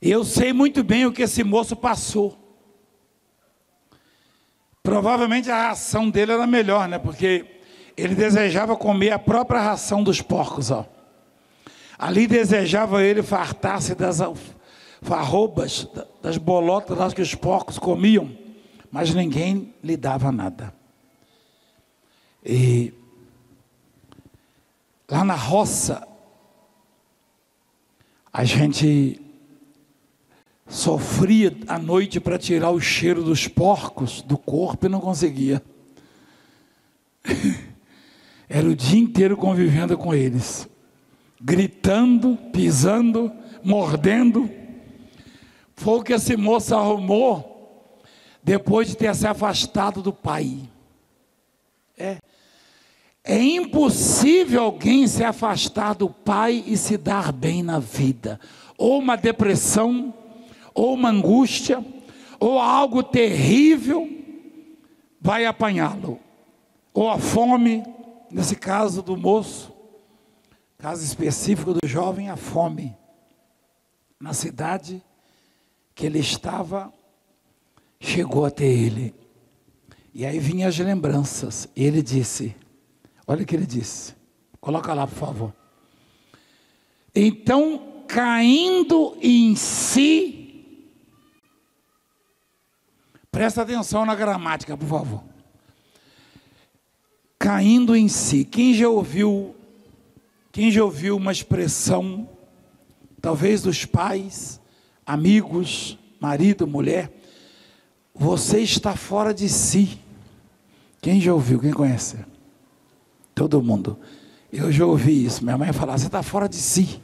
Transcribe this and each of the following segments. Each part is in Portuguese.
Eu sei muito bem o que esse moço passou. Provavelmente a ração dele era melhor, né? Porque ele desejava comer a própria ração dos porcos, ó. Ali desejava ele fartar-se das farrobas, das bolotas que os porcos comiam, mas ninguém lhe dava nada. E lá na roça, a gente sofria à noite para tirar o cheiro dos porcos do corpo e não conseguia. Era o dia inteiro convivendo com eles, gritando, pisando, mordendo. Foi o que esse moço arrumou depois de ter se afastado do pai. É. É impossível alguém se afastar do pai e se dar bem na vida. Ou uma depressão, ou uma angústia, ou algo terrível vai apanhá-lo. Ou a fome, nesse caso do moço, caso específico do jovem, a fome. Na cidade que ele estava, chegou até ele. E aí vinham as lembranças. E ele disse: Olha o que ele disse. Coloca lá, por favor. Então, caindo em si, Presta atenção na gramática, por favor. Caindo em si. Quem já ouviu, quem já ouviu uma expressão, talvez dos pais, amigos, marido, mulher, você está fora de si. Quem já ouviu? Quem conhece? Todo mundo. Eu já ouvi isso. Minha mãe falava: você está fora de si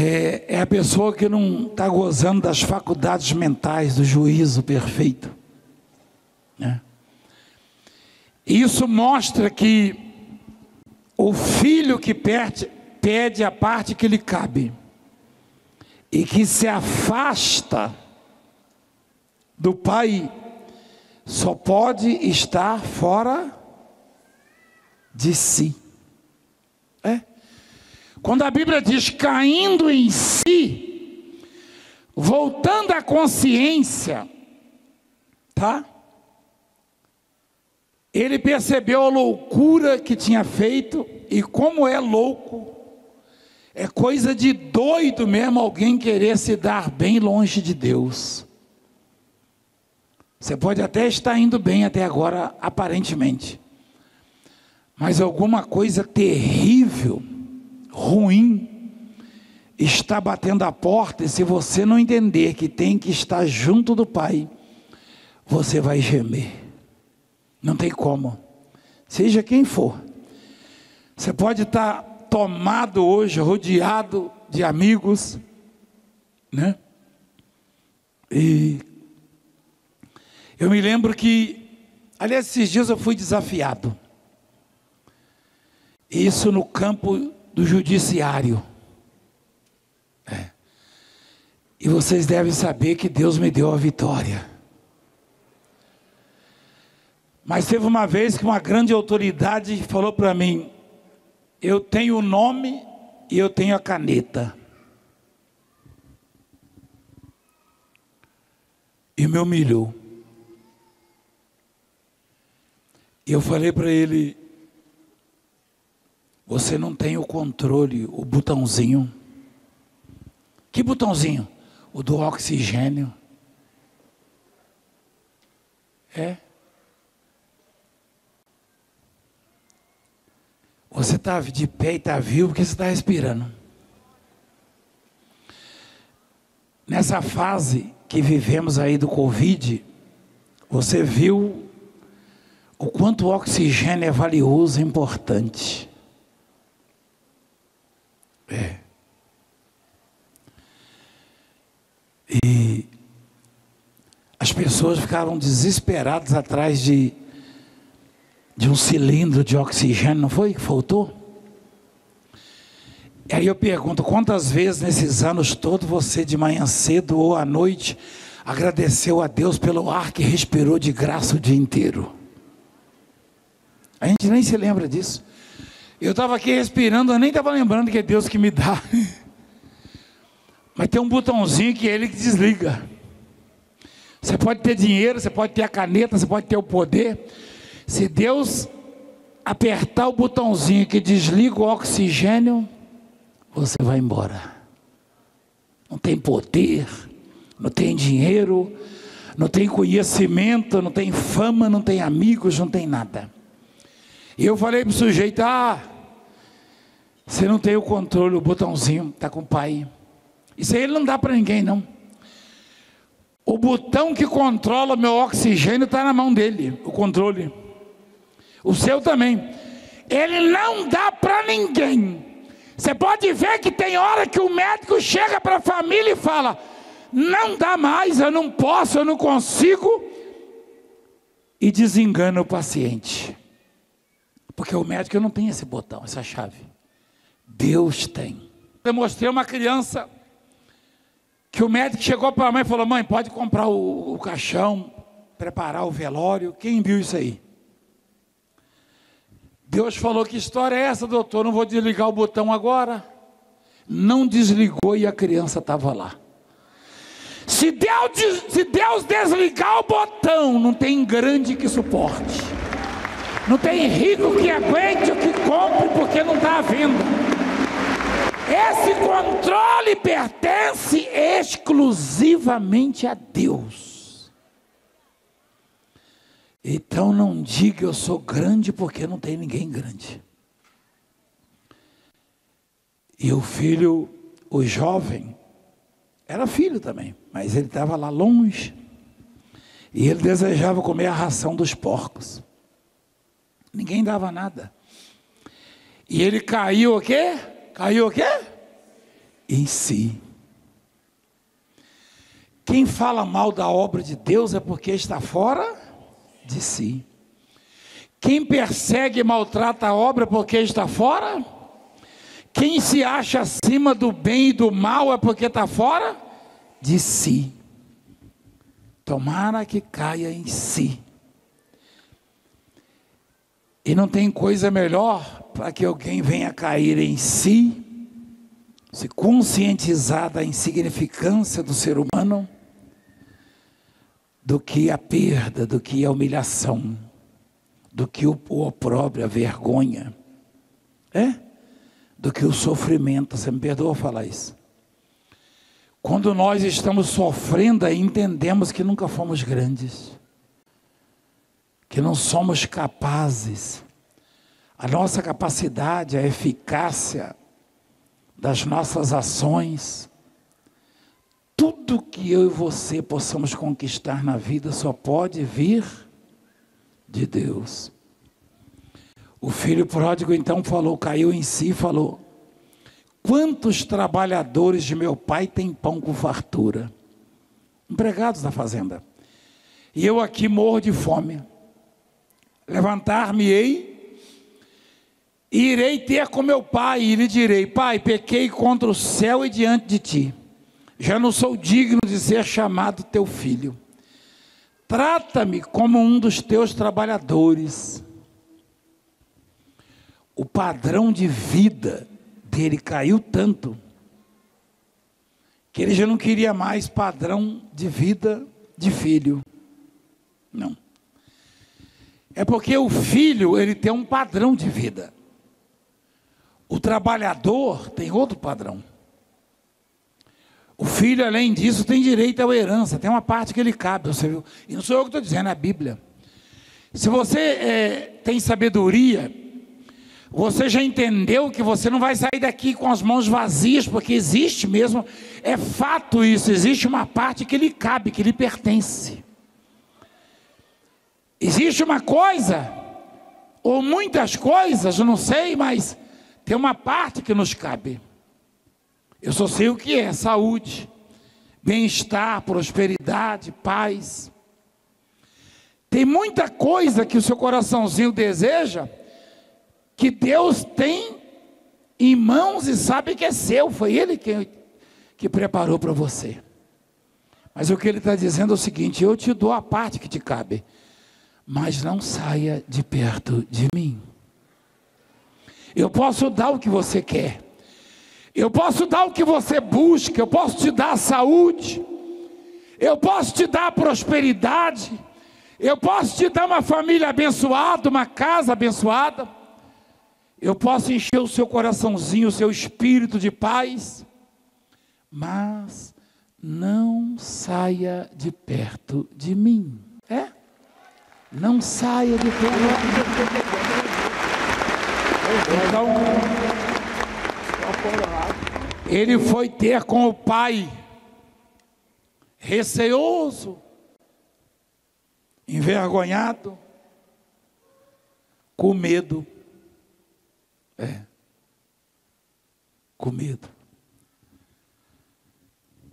é, é a pessoa que não está gozando das faculdades mentais, do juízo perfeito. Né? Isso mostra que o filho que perde, pede a parte que lhe cabe e que se afasta do pai só pode estar fora de si. É? Quando a Bíblia diz caindo em si, voltando à consciência, tá? Ele percebeu a loucura que tinha feito e como é louco. É coisa de doido mesmo alguém querer se dar bem longe de Deus. Você pode até estar indo bem até agora, aparentemente, mas alguma coisa terrível ruim está batendo a porta, e se você não entender que tem que estar junto do Pai, você vai gemer. Não tem como. Seja quem for. Você pode estar tomado hoje, rodeado de amigos, né? E eu me lembro que, aliás, esses dias eu fui desafiado. Isso no campo do judiciário. É. E vocês devem saber que Deus me deu a vitória. Mas teve uma vez que uma grande autoridade falou para mim: Eu tenho o nome e eu tenho a caneta. E me humilhou. E eu falei para ele: você não tem o controle, o botãozinho. Que botãozinho? O do oxigênio. É. Você está de pé e está vivo porque você está respirando. Nessa fase que vivemos aí do Covid, você viu o quanto o oxigênio é valioso e importante. É. E as pessoas ficaram desesperadas atrás de, de um cilindro de oxigênio, não foi faltou? E aí eu pergunto, quantas vezes nesses anos todos você de manhã cedo ou à noite agradeceu a Deus pelo ar que respirou de graça o dia inteiro? A gente nem se lembra disso. Eu estava aqui respirando, eu nem estava lembrando que é Deus que me dá. Mas tem um botãozinho que é ele que desliga. Você pode ter dinheiro, você pode ter a caneta, você pode ter o poder. Se Deus apertar o botãozinho que desliga o oxigênio, você vai embora. Não tem poder, não tem dinheiro, não tem conhecimento, não tem fama, não tem amigos, não tem nada. E eu falei para o sujeito: ah, você não tem o controle, o botãozinho, está com o pai. Isso aí não dá para ninguém, não. O botão que controla meu oxigênio está na mão dele, o controle. O seu também. Ele não dá para ninguém. Você pode ver que tem hora que o médico chega para a família e fala: não dá mais, eu não posso, eu não consigo. E desengana o paciente. Porque o médico não tem esse botão, essa chave. Deus tem. Eu mostrei uma criança que o médico chegou para a mãe e falou: Mãe, pode comprar o, o caixão, preparar o velório. Quem viu isso aí? Deus falou: Que história é essa, doutor? Não vou desligar o botão agora. Não desligou e a criança estava lá. Se Deus, se Deus desligar o botão, não tem grande que suporte. Não tem rico que aguente ou que compre porque não está à venda. Esse controle pertence exclusivamente a Deus. Então não diga eu sou grande porque não tem ninguém grande. E o filho, o jovem, era filho também, mas ele estava lá longe. E ele desejava comer a ração dos porcos. Ninguém dava nada. E ele caiu o quê? Caiu o quê? Em si. Quem fala mal da obra de Deus é porque está fora de si. Quem persegue e maltrata a obra é porque está fora. Quem se acha acima do bem e do mal é porque está fora de si. Tomara que caia em si. E não tem coisa melhor para que alguém venha cair em si, se conscientizar da insignificância do ser humano, do que a perda, do que a humilhação, do que o, o a vergonha, é? Do que o sofrimento. Você me perdoa falar isso? Quando nós estamos sofrendo, entendemos que nunca fomos grandes que não somos capazes, a nossa capacidade, a eficácia das nossas ações, tudo que eu e você possamos conquistar na vida só pode vir de Deus. O filho pródigo então falou, caiu em si e falou: Quantos trabalhadores de meu pai têm pão com fartura? Empregados da fazenda. E eu aqui morro de fome. Levantar-me-ei e irei ter com meu pai, e lhe direi: Pai, pequei contra o céu e diante de ti. Já não sou digno de ser chamado teu filho. Trata-me como um dos teus trabalhadores. O padrão de vida dele caiu tanto que ele já não queria mais padrão de vida de filho. Não. É porque o filho, ele tem um padrão de vida. O trabalhador tem outro padrão. O filho, além disso, tem direito à herança, tem uma parte que ele cabe, você viu? E não sou eu que estou dizendo, é a Bíblia. Se você é, tem sabedoria, você já entendeu que você não vai sair daqui com as mãos vazias, porque existe mesmo, é fato isso, existe uma parte que lhe cabe, que lhe pertence. Existe uma coisa, ou muitas coisas, não sei, mas tem uma parte que nos cabe. Eu só sei o que é saúde, bem-estar, prosperidade, paz. Tem muita coisa que o seu coraçãozinho deseja, que Deus tem em mãos e sabe que é seu, foi Ele que, que preparou para você. Mas o que Ele está dizendo é o seguinte: eu te dou a parte que te cabe mas não saia de perto de mim. Eu posso dar o que você quer, Eu posso dar o que você busca, eu posso te dar saúde, eu posso te dar prosperidade, eu posso te dar uma família abençoada, uma casa abençoada, eu posso encher o seu coraçãozinho, o seu espírito de paz, mas não saia de perto de mim. É? Não saia de perto. Então, ele foi ter com o pai, receoso, envergonhado, com medo. É. Com medo.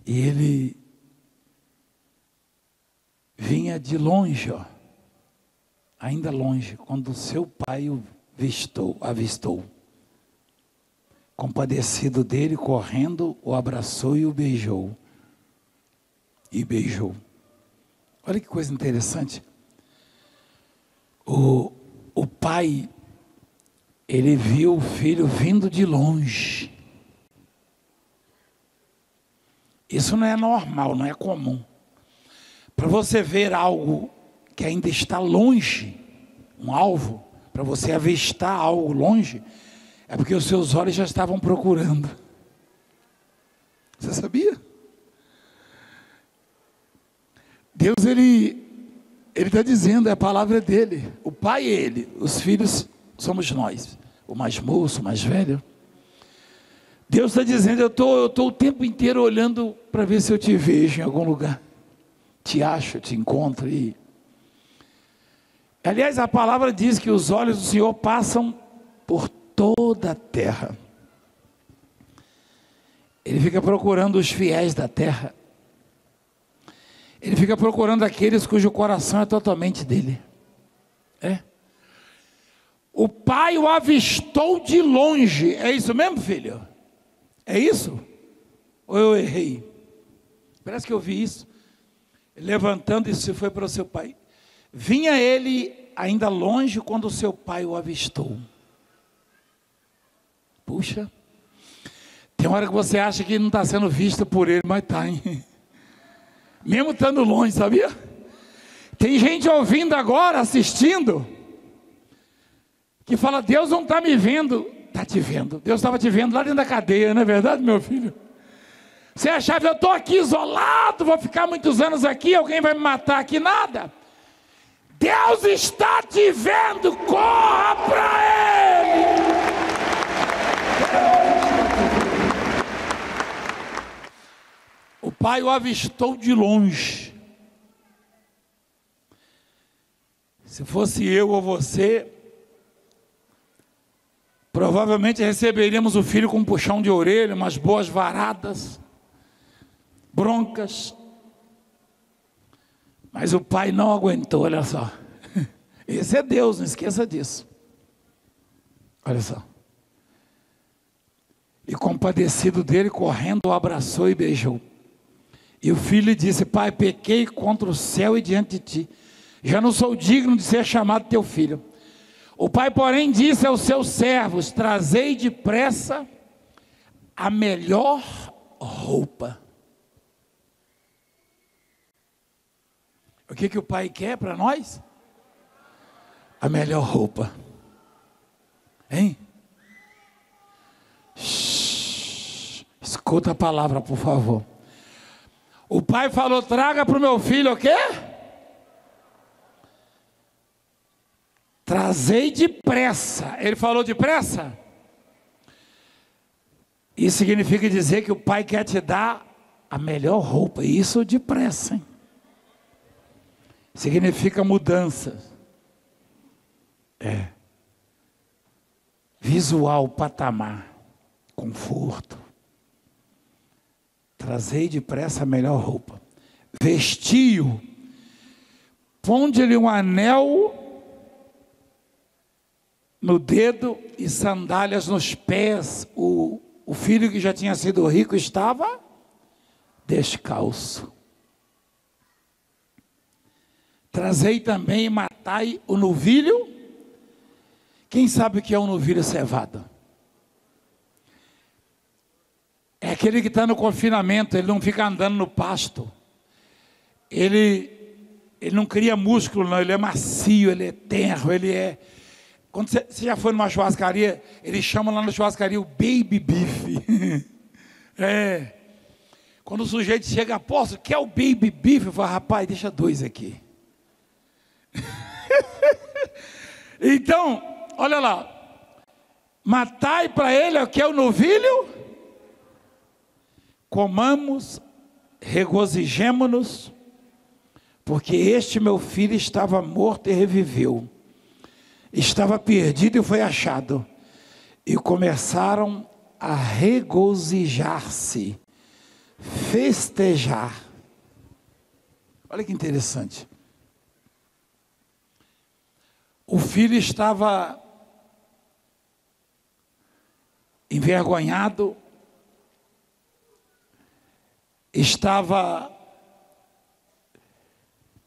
E ele vinha de longe, ó, ainda longe, quando seu pai o vistou, avistou. Compadecido dele, correndo, o abraçou e o beijou. E beijou. Olha que coisa interessante. O, o pai, ele viu o filho vindo de longe. Isso não é normal, não é comum. Para você ver algo que ainda está longe, um alvo, para você avistar algo longe, é porque os seus olhos já estavam procurando. Você sabia? Deus, ele ele está dizendo, é a palavra dele. O pai é ele, os filhos somos nós. O mais moço, o mais velho. Deus está dizendo, eu tô, estou tô o tempo inteiro olhando para ver se eu te vejo em algum lugar. Te acho, te encontro. E... Aliás, a palavra diz que os olhos do Senhor passam por toda a terra. Ele fica procurando os fiéis da terra. Ele fica procurando aqueles cujo coração é totalmente dele. É. O pai o avistou de longe. É isso mesmo, filho? É isso? Ou eu errei? Parece que eu vi isso. Levantando e se foi para o seu pai. Vinha ele ainda longe quando seu pai o avistou. Puxa, tem hora que você acha que não está sendo vista por ele, mas está, hein? Mesmo estando longe, sabia? Tem gente ouvindo agora, assistindo, que fala: Deus não está me vendo. Está te vendo. Deus estava te vendo lá dentro da cadeia, não é verdade, meu filho? Você achava, eu estou aqui isolado, vou ficar muitos anos aqui, alguém vai me matar aqui, nada. Deus está te vendo, corra para Ele. O pai o avistou de longe. Se fosse eu ou você, provavelmente receberíamos o filho com um puxão de orelha, umas boas varadas, broncas. Mas o pai não aguentou, olha só. Esse é Deus, não esqueça disso. Olha só. E compadecido dele, correndo, o abraçou e beijou. E o filho disse: Pai, pequei contra o céu e diante de ti. Já não sou digno de ser chamado teu filho. O pai, porém, disse aos seus servos: Trazei depressa a melhor roupa. Que, que o pai quer para nós? A melhor roupa. Hein? Escuta a palavra, por favor. O pai falou: traga para o meu filho o quê? Trazei depressa. Ele falou depressa? Isso significa dizer que o pai quer te dar a melhor roupa. Isso depressa, hein? Significa mudança. É. Visual, patamar, conforto. Trazei depressa a melhor roupa. Vestiu. Ponde-lhe um anel no dedo e sandálias nos pés. O, o filho que já tinha sido rico estava descalço. Trazei também e matai o novilho. Quem sabe o que é um novilho cevado? É aquele que está no confinamento, ele não fica andando no pasto. Ele, ele não cria músculo, não, ele é macio, ele é tenro, ele é. Quando você, já foi numa churrascaria, eles chamam lá na churrascaria o baby beef. é. Quando o sujeito chega, apóstolo, quer o baby beef? Eu falo, rapaz, deixa dois aqui. então, olha lá. Matai para ele o que é o novilho? Comamos, regozijemo-nos, porque este meu filho estava morto e reviveu, estava perdido e foi achado. E começaram a regozijar-se, festejar. Olha que interessante. O filho estava envergonhado, estava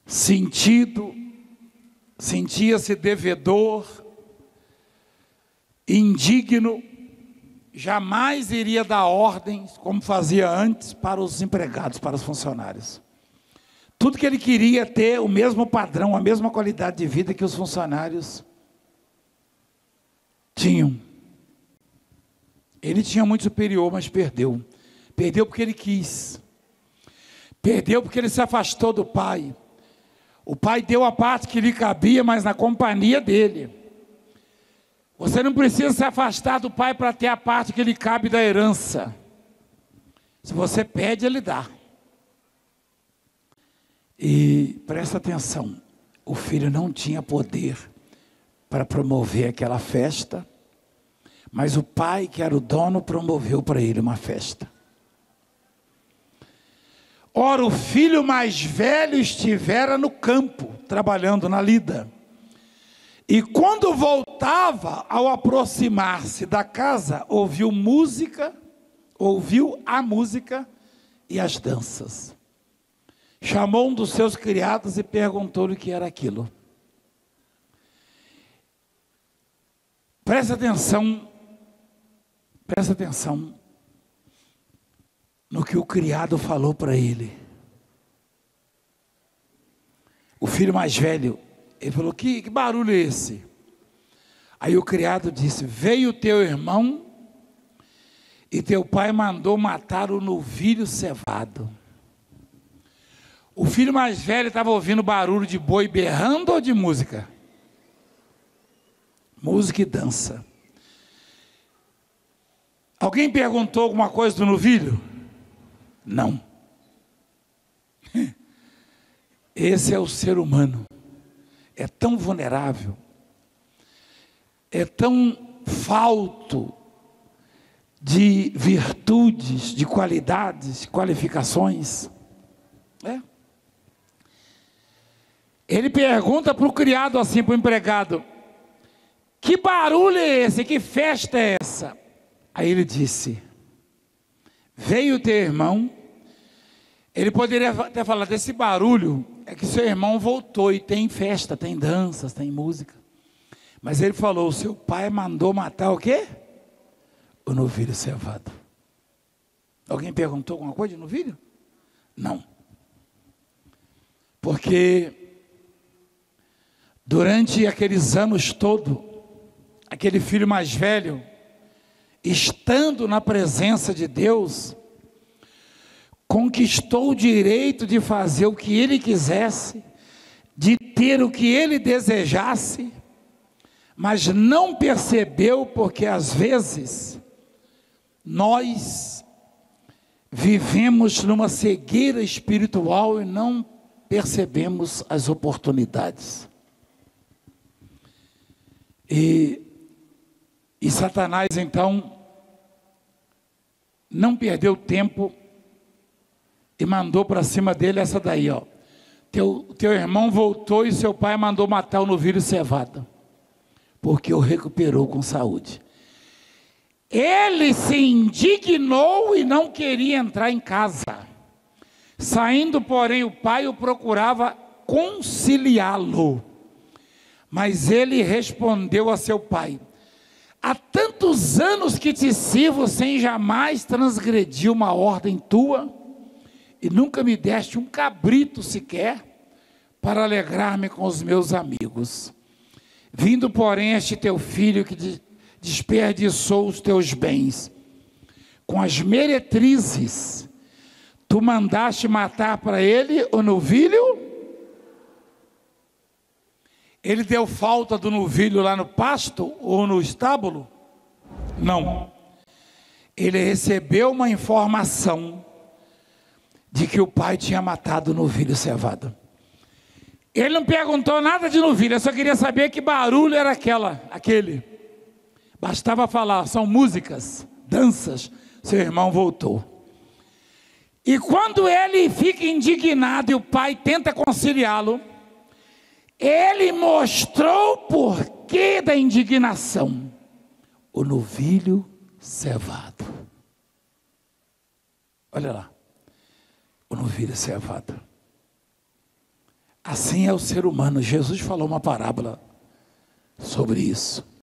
sentido, sentia-se devedor, indigno, jamais iria dar ordens, como fazia antes, para os empregados, para os funcionários. Tudo que ele queria ter o mesmo padrão, a mesma qualidade de vida que os funcionários tinham. Ele tinha muito superior, mas perdeu. Perdeu porque ele quis. Perdeu porque ele se afastou do pai. O pai deu a parte que lhe cabia, mas na companhia dele. Você não precisa se afastar do pai para ter a parte que lhe cabe da herança. Se você pede, ele dá. E presta atenção: o filho não tinha poder para promover aquela festa, mas o pai, que era o dono, promoveu para ele uma festa. Ora, o filho mais velho estivera no campo, trabalhando na lida. E quando voltava, ao aproximar-se da casa, ouviu música, ouviu a música e as danças. Chamou um dos seus criados e perguntou-lhe o que era aquilo. Presta atenção, presta atenção no que o criado falou para ele. O filho mais velho, ele falou: que, que barulho é esse? Aí o criado disse: Veio teu irmão e teu pai mandou matar o novilho cevado. O filho mais velho estava ouvindo barulho de boi berrando ou de música? Música e dança. Alguém perguntou alguma coisa do novilho? Não. Esse é o ser humano. É tão vulnerável. É tão falto de virtudes, de qualidades, qualificações. É. Ele pergunta para o criado assim, para o empregado: Que barulho é esse? Que festa é essa? Aí ele disse: Veio teu irmão. Ele poderia até falar desse barulho, é que seu irmão voltou e tem festa, tem danças, tem música. Mas ele falou: seu pai mandou matar o quê? O novilho cevado. Alguém perguntou alguma coisa de novilho? Não. Porque durante aqueles anos todo, aquele filho mais velho estando na presença de Deus, conquistou o direito de fazer o que ele quisesse, de ter o que ele desejasse, mas não percebeu, porque às vezes nós vivemos numa cegueira espiritual e não percebemos as oportunidades. E e Satanás então não perdeu tempo e mandou para cima dele essa daí, ó. Teu, teu irmão voltou e seu pai mandou matar o novilho cevado, porque o recuperou com saúde. Ele se indignou e não queria entrar em casa. Saindo, porém, o pai o procurava conciliá-lo. Mas ele respondeu a seu pai: Há tantos anos que te sirvo sem jamais transgredir uma ordem tua, e nunca me deste um cabrito sequer para alegrar-me com os meus amigos. Vindo, porém, este teu filho que desperdiçou os teus bens com as meretrizes, tu mandaste matar para ele o novilho? Ele deu falta do novilho lá no pasto ou no estábulo? Não. Ele recebeu uma informação de que o pai tinha matado o novilho cevado. Ele não perguntou nada de novilho, ele só queria saber que barulho era aquela, aquele. Bastava falar, são músicas, danças. Seu irmão voltou. E quando ele fica indignado e o pai tenta conciliá-lo, ele mostrou o porquê da indignação. O novilho cevado. Olha lá. O novilho cevado. Assim é o ser humano. Jesus falou uma parábola sobre isso.